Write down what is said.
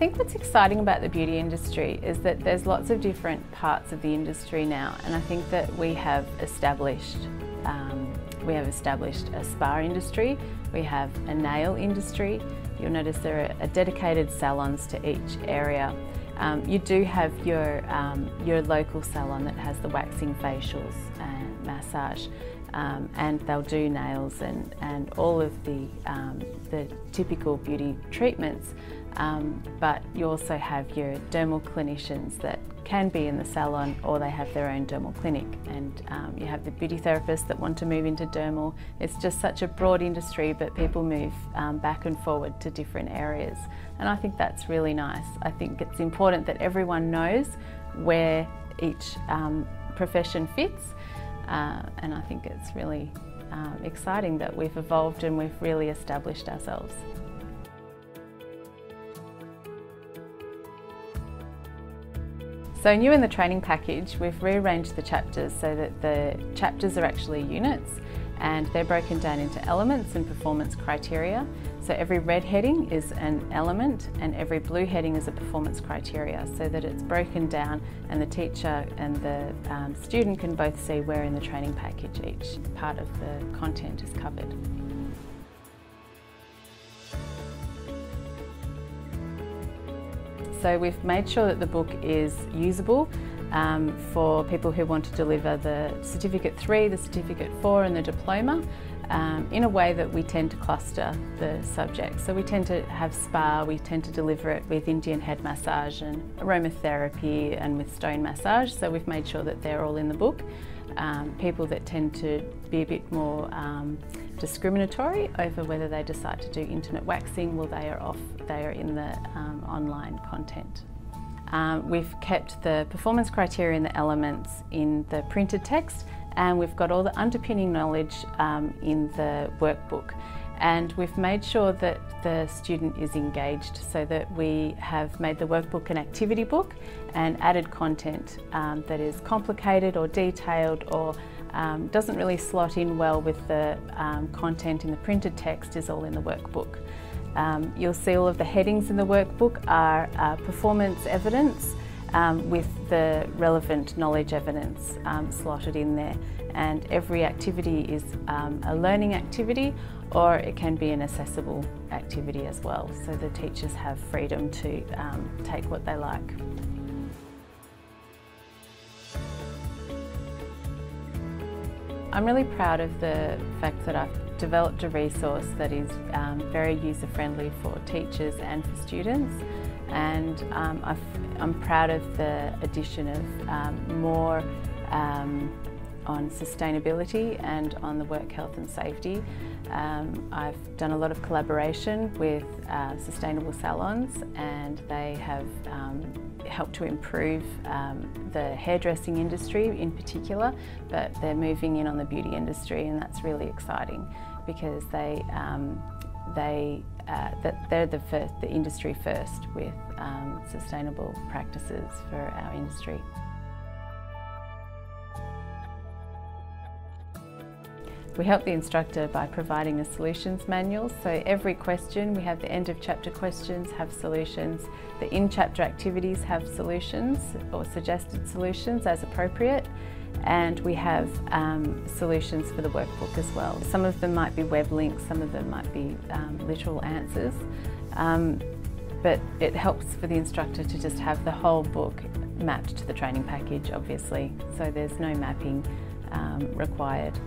I think what's exciting about the beauty industry is that there's lots of different parts of the industry now and I think that we have established um, we have established a spa industry, we have a nail industry, you'll notice there are dedicated salons to each area. Um, you do have your, um, your local salon that has the waxing facials and massage um, and they'll do nails and, and all of the, um, the typical beauty treatments. Um, but you also have your dermal clinicians that can be in the salon or they have their own dermal clinic and um, you have the beauty therapists that want to move into dermal. It's just such a broad industry but people move um, back and forward to different areas and I think that's really nice. I think it's important that everyone knows where each um, profession fits uh, and I think it's really um, exciting that we've evolved and we've really established ourselves. So new in the training package, we've rearranged the chapters so that the chapters are actually units and they're broken down into elements and performance criteria. So every red heading is an element and every blue heading is a performance criteria so that it's broken down and the teacher and the um, student can both see where in the training package each part of the content is covered. So we've made sure that the book is usable um, for people who want to deliver the Certificate 3, the Certificate 4 and the Diploma um, in a way that we tend to cluster the subjects. So we tend to have spa, we tend to deliver it with Indian head massage and aromatherapy and with stone massage. So we've made sure that they're all in the book. Um, people that tend to be a bit more um, discriminatory over whether they decide to do intimate waxing, well they are off, they are in the um, online content. Um, we've kept the performance criteria and the elements in the printed text and we've got all the underpinning knowledge um, in the workbook and we've made sure that the student is engaged so that we have made the workbook an activity book and added content um, that is complicated or detailed or um, doesn't really slot in well with the um, content in the printed text is all in the workbook. Um, you'll see all of the headings in the workbook are uh, performance evidence um, with the relevant knowledge evidence um, slotted in there and every activity is um, a learning activity or it can be an accessible activity as well so the teachers have freedom to take what they like. I'm really proud of the fact that I've developed a resource that is um, very user friendly for teachers and for students. And um, i am proud of the addition of um, more um, on sustainability and on the work health and safety. Um, I've done a lot of collaboration with uh, sustainable salons and they have um, helped to improve um, the hairdressing industry in particular but they're moving in on the beauty industry and that's really exciting because they um, they uh, that they're the first the industry first with um, sustainable practices for our industry. We help the instructor by providing a solutions manual. So every question, we have the end of chapter questions have solutions. The in chapter activities have solutions or suggested solutions as appropriate. And we have um, solutions for the workbook as well. Some of them might be web links, some of them might be um, literal answers. Um, but it helps for the instructor to just have the whole book mapped to the training package, obviously. So there's no mapping um, required.